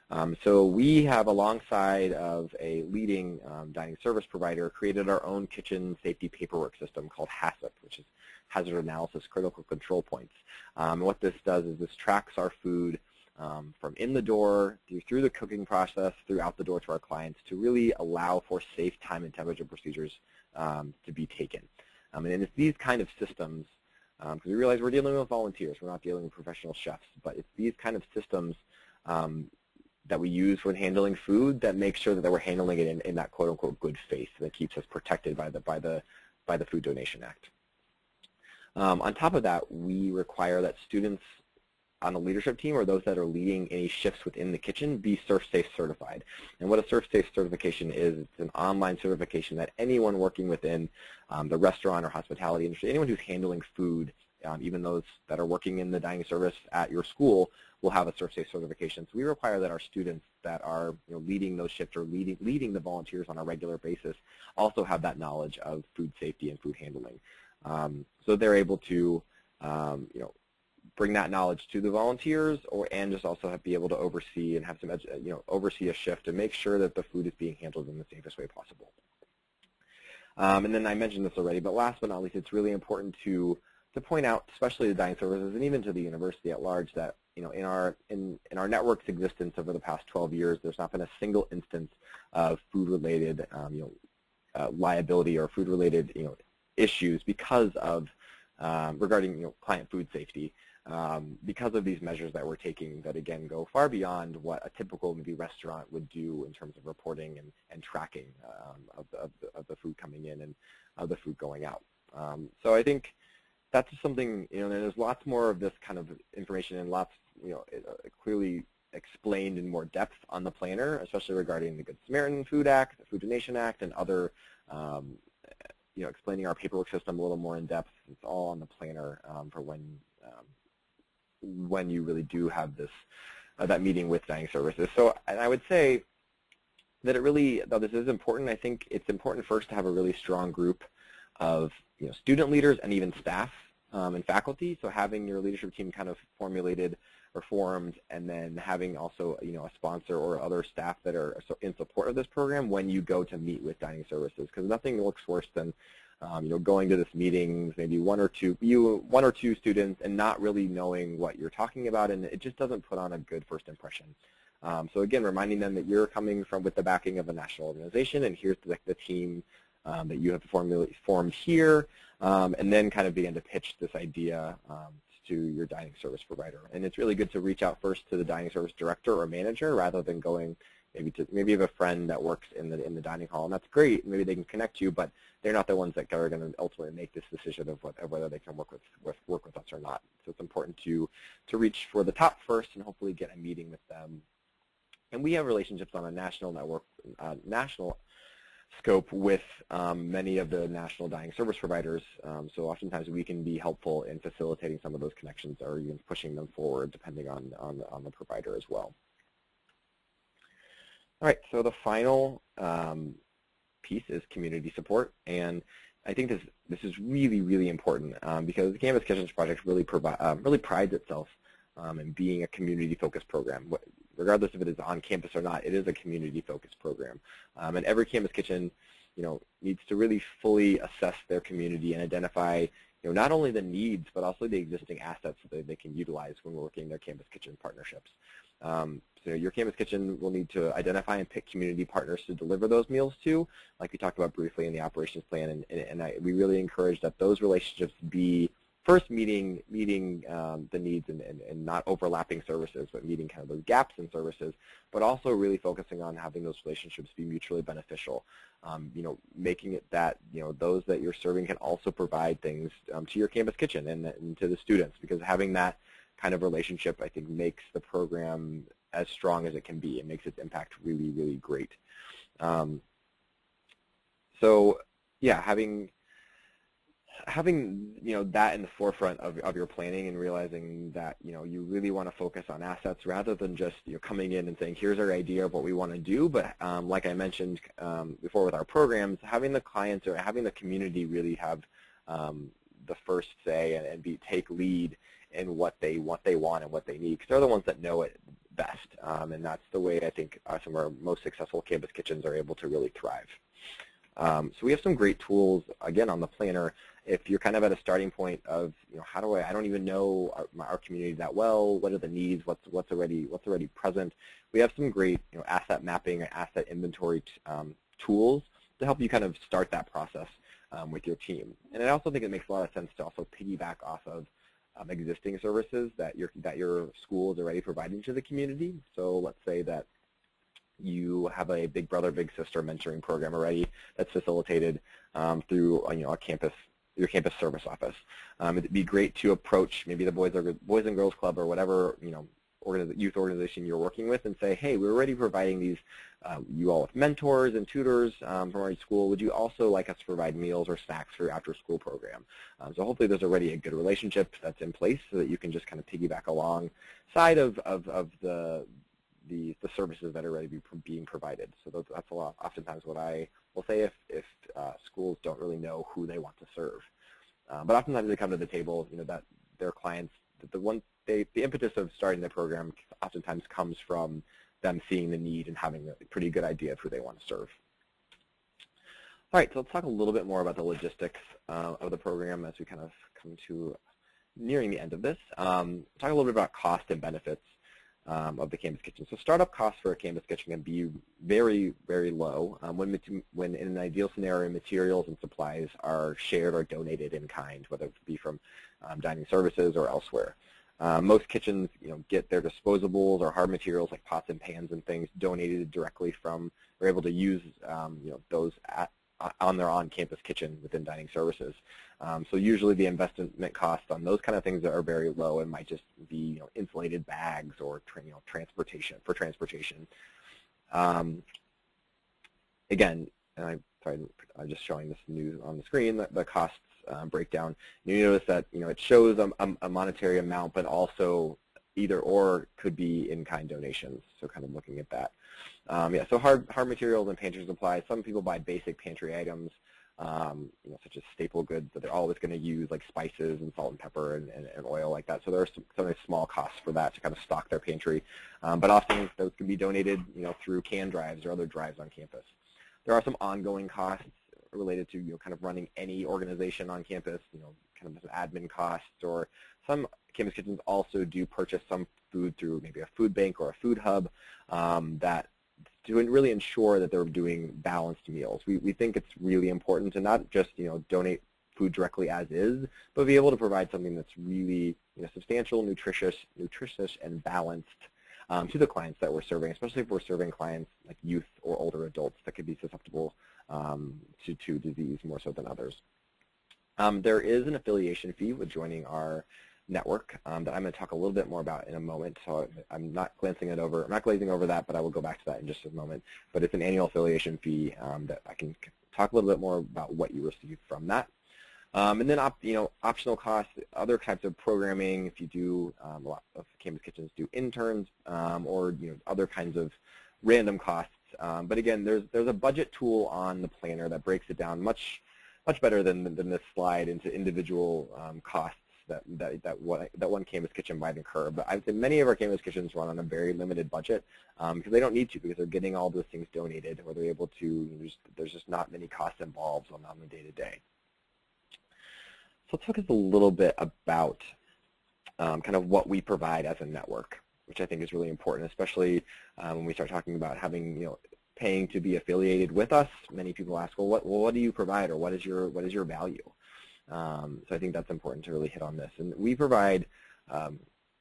Um, so we have, alongside of a leading um, dining service provider, created our own kitchen safety paperwork system called HACCP, which is Hazard Analysis Critical Control Points. Um, what this does is this tracks our food um, from in the door through, through the cooking process, throughout the door to our clients to really allow for safe time and temperature procedures um, to be taken. Um, and it's these kind of systems, because we realize we're dealing with volunteers, we're not dealing with professional chefs, but it's these kind of systems um, that we use when handling food that makes sure that we're handling it in, in that quote unquote good faith that keeps us protected by the by the by the Food Donation Act. Um, on top of that, we require that students on the leadership team or those that are leading any shifts within the kitchen be ServSafe certified. And what a ServSafe certification is, it's an online certification that anyone working within um, the restaurant or hospitality industry, anyone who's handling food um, even those that are working in the dining service at your school will have a ServSafe certification. So we require that our students that are you know, leading those shifts or leading, leading the volunteers on a regular basis also have that knowledge of food safety and food handling. Um, so they're able to um, you know, bring that knowledge to the volunteers or and just also have, be able to oversee and have some you know oversee a shift and make sure that the food is being handled in the safest way possible. Um, and then I mentioned this already, but last but not least, it's really important to to point out, especially to dining services and even to the university at large, that you know in our in in our network's existence over the past 12 years, there's not been a single instance of food-related um, you know uh, liability or food-related you know issues because of um, regarding you know client food safety. Um, because of these measures that we're taking that again go far beyond what a typical maybe restaurant would do in terms of reporting and, and tracking um, of, the, of, the, of, the, food coming in and of the food going out. Um, so I think that's just something, you know, there's lots more of this kind of information and lots, you know, uh, clearly explained in more depth on the planner, especially regarding the Good Samaritan Food Act, the Food Donation Act, and other, um, you know, explaining our paperwork system a little more in depth. It's all on the planner um, for when um, when you really do have this uh, that meeting with dining services. So, and I would say that it really, though this is important, I think it's important first to have a really strong group of you know, student leaders and even staff um, and faculty. So having your leadership team kind of formulated or formed, and then having also you know a sponsor or other staff that are in support of this program when you go to meet with dining services, because nothing looks worse than um, you know going to this meetings, maybe one or two you one or two students, and not really knowing what you're talking about, and it just doesn't put on a good first impression. Um, so again, reminding them that you're coming from with the backing of a national organization, and here's the, the team um, that you have to formulate form here, um, and then kind of begin to pitch this idea um, to your dining service provider. And it's really good to reach out first to the dining service director or manager rather than going maybe to maybe you have a friend that works in the in the dining hall, and that's great. Maybe they can connect you, but they're not the ones that are going to ultimately make this decision of, what, of whether they can work with, with work with us or not. So it's important to to reach for the top first and hopefully get a meeting with them. And we have relationships on a national network, uh, national scope with um, many of the national dining service providers. Um, so oftentimes we can be helpful in facilitating some of those connections or even pushing them forward depending on, on, on the provider as well. All right, so the final um, piece is community support. And I think this, this is really, really important um, because the Campus Kitchens Project really, provide, uh, really prides itself um, in being a community-focused program regardless if it is on campus or not, it is a community-focused program. Um, and every campus kitchen, you know, needs to really fully assess their community and identify, you know, not only the needs, but also the existing assets that they can utilize when working their campus kitchen partnerships. Um, so your campus kitchen will need to identify and pick community partners to deliver those meals to, like we talked about briefly in the operations plan, and, and, I, we really encourage that those relationships be first meeting meeting um, the needs and, and, and, not overlapping services, but meeting kind of those gaps in services, but also really focusing on having those relationships be mutually beneficial. Um, you know, making it that you know those that you're serving can also provide things um, to your campus kitchen and, and, to the students, because having that kind of relationship, I think, makes the program as strong as it can be. It makes its impact really, really great. Um, so, yeah, having having you know that in the forefront of, of your planning and realizing that you know you really want to focus on assets rather than just you know coming in and saying here's our idea of what we want to do but um, like I mentioned um, before with our programs having the clients or having the community really have um, the first say and, and, be take lead in what they what they want and what they need because they're the ones that know it best um, and that's the way I think uh, some of our most successful campus kitchens are able to really thrive. Um, so we have some great tools, again, on the planner. If you're kind of at a starting point of, you know, how do I, I don't even know our, our community that well, what are the needs, what's, what's, already, what's already present, we have some great, you know, asset mapping and asset inventory um, tools to help you kind of start that process um, with your team. And I also think it makes a lot of sense to also piggyback off of um, existing services that your, that your school is already providing to the community. So let's say that you have a Big Brother, Big Sister mentoring program already that's facilitated um, through uh, you know a campus your campus service office. Um, it'd be great to approach maybe the Boys or Boys and Girls Club or whatever you know youth organization you're working with and say, hey, we're already providing these um, you all with mentors and tutors um, from our school. Would you also like us to provide meals or snacks for your after-school program? Um, so hopefully there's already a good relationship that's in place so that you can just kind of piggyback alongside of, of, of the the, the services that are already be, being provided. So that's a lot, oftentimes what I will say if, if uh, schools don't really know who they want to serve. Uh, but oftentimes they come to the table, you know, that their clients, the one, they, the impetus of starting the program oftentimes comes from them seeing the need and having a pretty good idea of who they want to serve. All right, so let's talk a little bit more about the logistics uh, of the program as we kind of come to nearing the end of this. Um, talk a little bit about cost and benefits um, of the campus kitchen. So startup costs for a campus kitchen can be very, very low um, when, when in an ideal scenario materials and supplies are shared or donated in kind, whether it be from um, dining services or elsewhere. Uh, most kitchens, you know, get their disposables or hard materials like pots and pans and things donated directly from. They're able to use, um, you know, those at, on their on-campus kitchen within dining services. Um, so usually the investment costs on those kind of things are very low and might just be you know, insulated bags or you know, transportation for transportation. Um, again, and I, sorry, I'm just showing this news on the screen, the, the costs um, breakdown. You notice that you know it shows a, a monetary amount, but also either or could be in-kind donations. So kind of looking at that. Um, yeah, so hard, hard materials and pantry supplies. Some people buy basic pantry items. Um, you know, such as staple goods that they're always going to use, like spices and salt and pepper and, and, and oil like that. So there are some, some small costs for that to kind of stock their pantry. Um, but often those can be donated, you know, through can drives or other drives on campus. There are some ongoing costs related to, you know, kind of running any organization on campus, you know, kind of some admin costs, or some campus kitchens also do purchase some food through maybe a food bank or a food hub um, that to really ensure that they're doing balanced meals. We, we think it's really important to not just you know donate food directly as is, but be able to provide something that's really you know, substantial, nutritious, nutritious, and balanced um, to the clients that we're serving, especially if we're serving clients like youth or older adults that could be susceptible um, to, to disease more so than others. Um, there is an affiliation fee with joining our network um, that I'm going to talk a little bit more about in a moment. So I'm not glancing it over. I'm not glazing over that, but I will go back to that in just a moment. But it's an annual affiliation fee um, that I can talk a little bit more about what you receive from that. Um, and then, op, you know, optional costs, other types of programming. If you do, um, a lot of campus kitchens do interns um, or you know other kinds of random costs. Um, but again, there's there's a budget tool on the planner that breaks it down much much better than than this slide into individual costs that that that one that one campus kitchen might incur. But I'd say many of our Campus kitchens run on a very limited budget um, because they don't need to because they're getting all those things donated or they're able to. You know, there's, there's just not many costs involved on, on the day to day. So let's talk a little bit about um, kind of what we provide as a network, which I think is really important, especially um, when we start talking about having you know paying to be affiliated with us. Many people ask, well, what well, what do you provide or what is your what is your value? Um, so I think that's important to really hit on this. And we provide, um,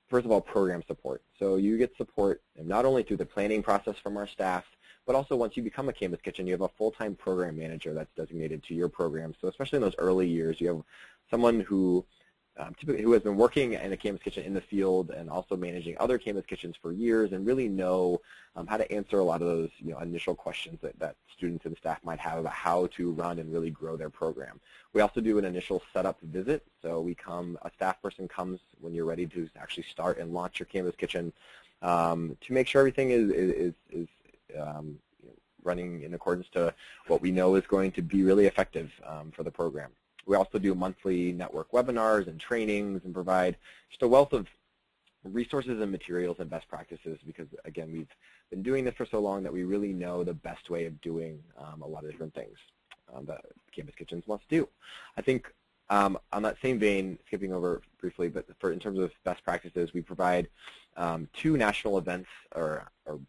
first of all, program support. So you get support not only through the planning process from our staff, but also once you become a Campus Kitchen, you have a full-time program manager that's designated to your program. So especially in those early years, you have someone who um, typically who has been working in a campus kitchen in the field and also managing other campus kitchens for years and really know um, how to answer a lot of those you know, initial questions that, that students and staff might have about how to run and really grow their program. We also do an initial setup visit. So we come, a staff person comes when you're ready to actually start and launch your campus kitchen um, to make sure everything is, is, is um, running in accordance to what we know is going to be really effective um, for the program. We also do monthly network webinars and trainings and provide just a wealth of resources and materials and best practices because, again, we've been doing this for so long that we really know the best way of doing um, a lot of different things um, that Campus Kitchens to do. I think um, on that same vein, skipping over briefly, but for in terms of best practices, we provide um, two national events or, or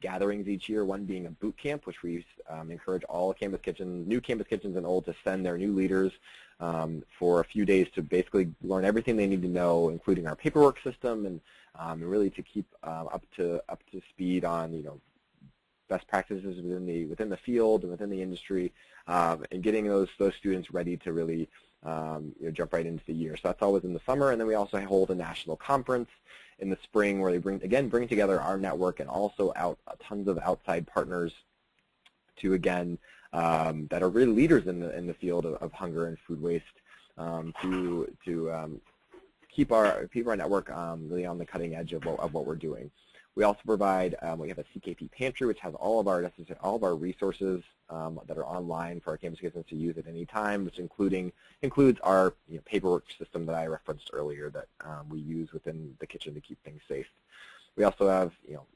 gatherings each year, one being a boot camp, which we um, encourage all campus kitchens, new campus kitchens and old to send their new leaders um, for a few days to basically learn everything they need to know, including our paperwork system and, um, really to keep uh, up to up to speed on you know best practices within the within the field and within the industry, um, and getting those those students ready to really um, you know, jump right into the year. So that's always in the summer, and then we also hold a national conference in the spring where they bring again bring together our network and also out uh, tons of outside partners to again um, that are really leaders in the in the field of, of hunger and food waste um, to to um, keep our keep our network um, really on the cutting edge of what, of what we're doing. We also provide um, we have a CKP pantry which has all of our all of our resources um, that are online for our campus kitchens to use at any time, which including includes our you know, paperwork system that I referenced earlier that we use within the kitchen to keep things safe. We also have you know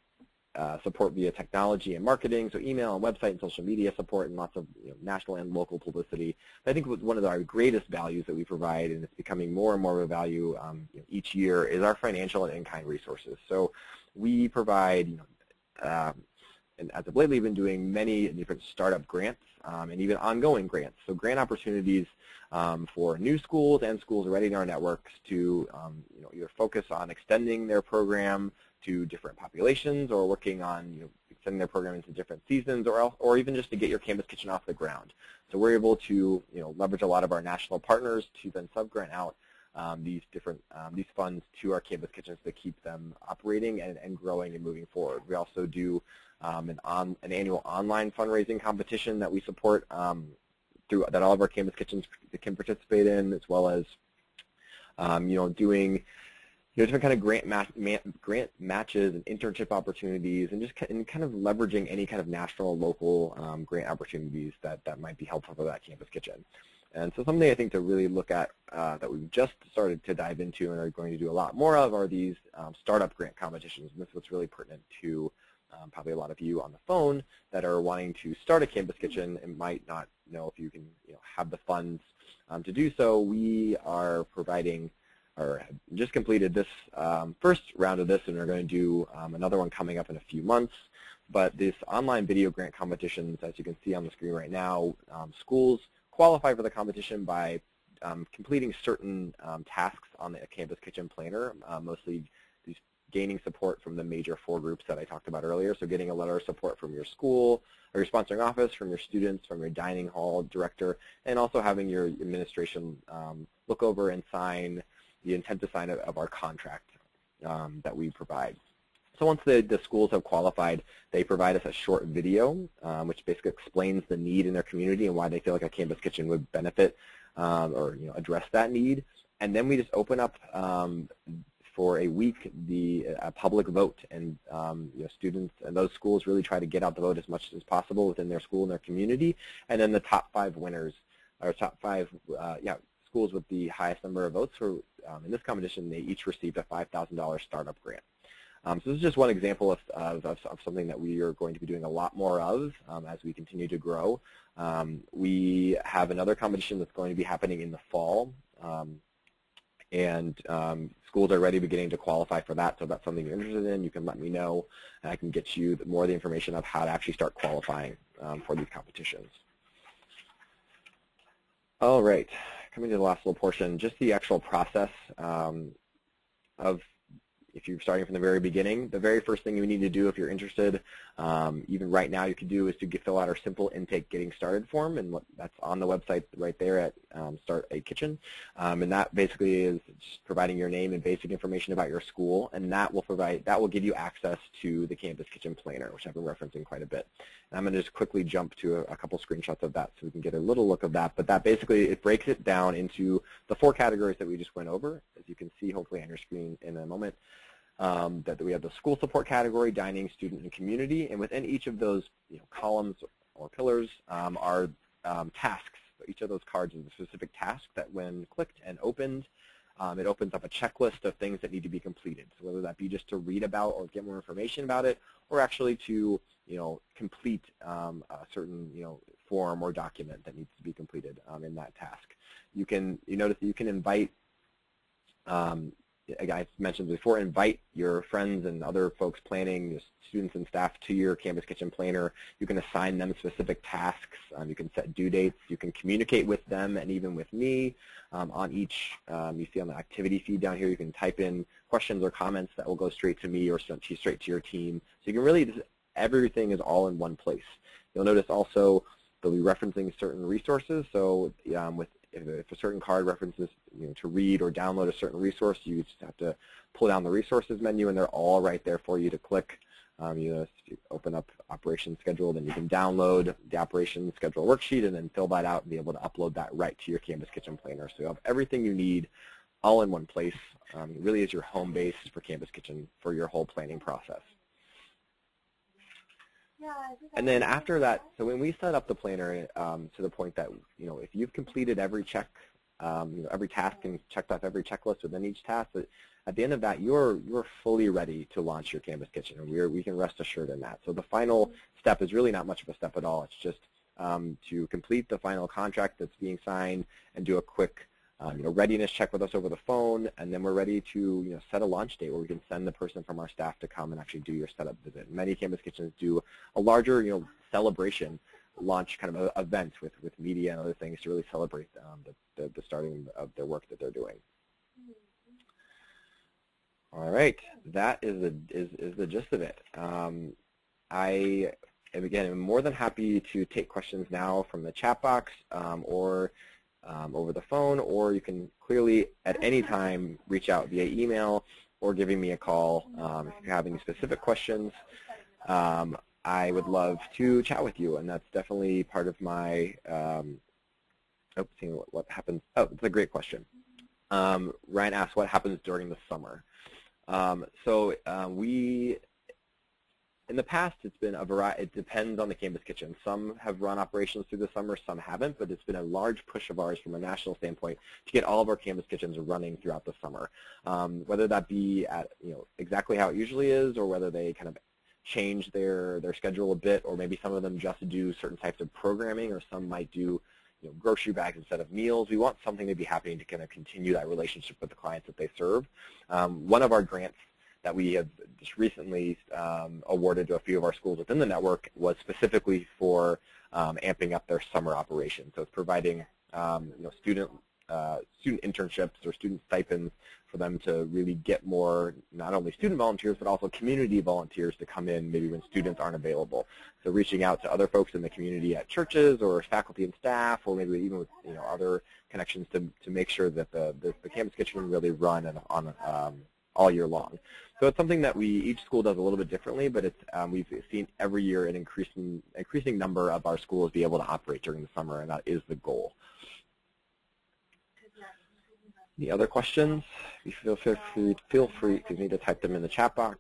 uh, support via technology and marketing, so email and website and social media support and lots of you know, national and local publicity. But I think one of our greatest values that we provide, and it's becoming more and more of a value um, you know, each year, is our financial and in-kind resources. So we provide, you know, um, and as of lately, we've been doing many different startup grants um, and even ongoing grants. So grant opportunities um, for new schools and schools already in our networks to um, you know, either focus on extending their program to different populations or working on you know, extending their program into different seasons or, else, or even just to get your campus kitchen off the ground. So we're able to you know, leverage a lot of our national partners to then sub-grant out um, these different um, these funds to our campus kitchens to keep them operating and, and growing and moving forward. We also do um, an, on, an annual online fundraising competition that we support um, through that all of our campus kitchens can participate in, as well as um, you know doing you know, different kind of grant, match, grant matches and internship opportunities and just and kind of leveraging any kind of national local um, grant opportunities that, that might be helpful for that campus kitchen. And so something I think to really look at uh, that we've just started to dive into and are going to do a lot more of are these um, startup grant competitions. And this is what's really pertinent to um, probably a lot of you on the phone that are wanting to start a campus kitchen and might not know if you can you know, have the funds um, to do so. We are providing or just completed this um, first round of this and we're going to do um, another one coming up in a few months. But this online video grant competitions, as you can see on the screen right now, um, schools qualify for the competition by um, completing certain um, tasks on the Campus Kitchen Planner, uh, mostly gaining support from the major four groups that I talked about earlier. So getting a letter of support from your school or your sponsoring office, from your students, from your dining hall director, and also having your administration um, look over and sign the intent to sign of, of our contract um, that we provide. So once the, the schools have qualified, they provide us a short video, um, which basically explains the need in their community and why they feel like a campus kitchen would benefit um, or you know, address that need. And then we just open up um, for a week the public vote, and um, you know, students and those schools really try to get out the vote as much as possible within their school and their community. And then the top five winners, or top five, uh, yeah, schools with the highest number of votes for um, in this competition, they each received a $5,000 startup grant. Um, so this is just one example of, of, of, something that we are going to be doing a lot more of um, as we continue to grow. Um, we have another competition that's going to be happening in the fall, um, and um, schools are already beginning to qualify for that. So if that's something you're interested in, you can let me know, and I can get you more of the information of how to actually start qualifying um, for these competitions. All right, coming to the last little portion, just the actual process of if you're starting from the very beginning, the very first thing you need to do if you're interested, um, even right now you can do is to get, fill out our simple intake getting started form, and that's on the website right there at um, Start a Kitchen. Um, and that basically is just providing your name and basic information about your school, and that will provide that will give you access to the Campus Kitchen Planner, which I've been referencing quite a bit. And I'm going to just quickly jump to a, a couple screenshots of that so we can get a little look of that. But that basically it breaks it down into the four categories that we just went over, as you can see hopefully on your screen in a moment um, that we have the school support category, dining, student, and community, and within each of those you know, columns or pillars um, are um, tasks. So each of those cards is a specific task that when clicked and opened, um, it opens up a checklist of things that need to be completed. So whether that be just to read about or get more information about it, or actually to you know complete um, a certain you know form or document that needs to be completed um, in that task. You can you notice that you can invite um, I mentioned before, invite your friends and other folks planning, your students and staff to your Campus Kitchen Planner. You can assign them specific tasks. Um, you can set due dates. You can communicate with them and even with me um, on each. Um, you see on the activity feed down here, you can type in questions or comments that will go straight to me or straight to your team. So you can really, just, everything is all in one place. You'll notice also they'll be referencing certain resources. So um, with if, if a certain card references you know, to read or download a certain resource, you just have to pull down the resources menu, and they're all right there for you to click. Um, you, know, you open up operation schedule, then you can download the operation schedule worksheet and then fill that out and be able to upload that right to your Campus Kitchen Planner. So you have everything you need all in one place. Um, really is your home base for Campus Kitchen for your whole planning process. And then after that, so when we set up the planner um, to the point that, you know, if you've completed every check, um, you know, every task and checked off every checklist within each task, at the end of that, you're, you're fully ready to launch your Campus Kitchen, and we're, we can rest assured in that. So the final step is really not much of a step at all. It's just um, to complete the final contract that's being signed and do a quick um, you know, readiness check with us over the phone, and then we're ready to you know, set a launch date where we can send the person from our staff to come and actually do your setup visit. Many campus kitchens do a larger you know, celebration launch kind of a, event with, with media and other things to really celebrate um, the, the, the, starting of their work that they're doing. All right, that is the, is, is the gist of it. Um, I am, again, more than happy to take questions now from the chat box um, or um, over the phone, or you can clearly at any time reach out via email or giving me a call um, if you have any specific questions. Um, I would love to chat with you, and that's definitely part of my, um, oh, seeing what, what happens. Oh, it's a great question. Um, Ryan asked what happens during the summer. Um, so uh, we, in the past, it's been a variety. It depends on the campus kitchen. Some have run operations through the summer, some haven't. But it's been a large push of ours from a national standpoint to get all of our campus kitchens running throughout the summer. Um, whether that be at you know exactly how it usually is, or whether they kind of change their their schedule a bit, or maybe some of them just do certain types of programming, or some might do you know, grocery bags instead of meals. We want something to be happening to kind of continue that relationship with the clients that they serve. Um, one of our grants that we have just recently um, awarded to a few of our schools within the network was specifically for um, amping up their summer operation. So it's providing um, you know, student uh, student internships or student stipends for them to really get more, not only student volunteers, but also community volunteers to come in maybe when students aren't available. So reaching out to other folks in the community at churches or faculty and staff, or maybe even with you know other connections to, to make sure that the, the, the campus kitchen really run on, on um, all year long. So it's something that we each school does a little bit differently, but it's um, we've seen every year an increasing increasing number of our schools be able to operate during the summer, and that is the goal. Any other questions? You feel free, feel free to type them in the chat box.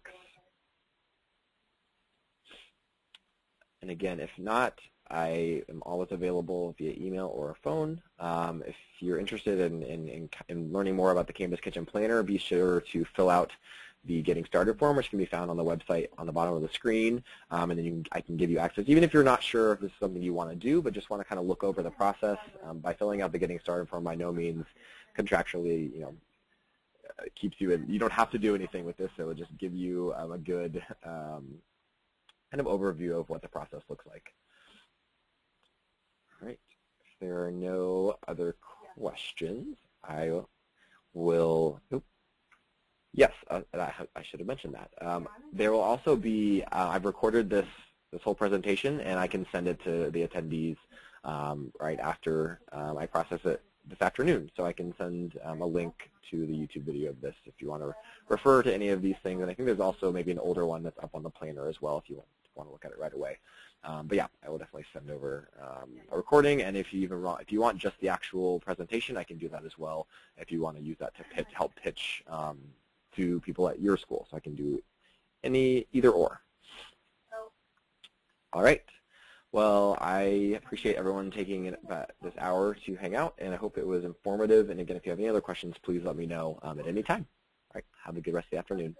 And again, if not, I am always available via email or a phone. Um, if you're interested in, in, in, in, learning more about the Campus Kitchen Planner, be sure to fill out the Getting Started form, which can be found on the website on the bottom of the screen, um, and then can, I can give you access. Even if you're not sure if this is something you want to do, but just want to kind of look over the process, um, by filling out the Getting Started form, by no means contractually, you know, uh, keeps you in. You don't have to do anything with this, so it'll just give you um, a good um, kind of overview of what the process looks like. All right. If there are no other questions, I will. Yes, uh, I, I, should have mentioned that. Um, there will also be. Uh, I've recorded this this whole presentation, and I can send it to the attendees um, right after um, I process it this afternoon. So I can send um, a link to the YouTube video of this if you want to refer to any of these things. And I think there's also maybe an older one that's up on the planner as well if you want, want to look at it right away. Um, but yeah, I will definitely send over um, a recording. And if you even want, if you want just the actual presentation, I can do that as well. If you want to use that to help pitch to people at your school, so I can do any either or. All right. Well, I appreciate everyone taking this hour to hang out, and I hope it was informative. And again, if you have any other questions, please let me know um, at any time. All right, have a good rest of the afternoon.